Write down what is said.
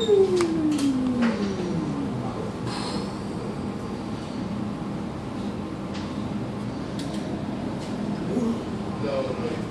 No, no.